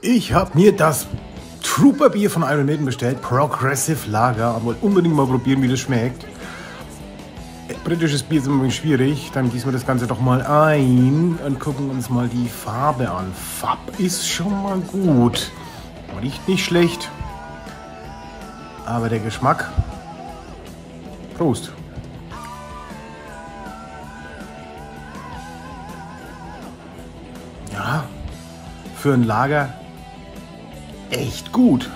Ich habe mir das Trooper Bier von Iron Maiden bestellt, Progressive Lager, aber unbedingt mal probieren, wie das schmeckt. Britisches Bier ist immer schwierig, dann gießen wir das Ganze doch mal ein und gucken uns mal die Farbe an. Farb ist schon mal gut, riecht nicht schlecht, aber der Geschmack. Prost. Ja, für ein Lager echt gut.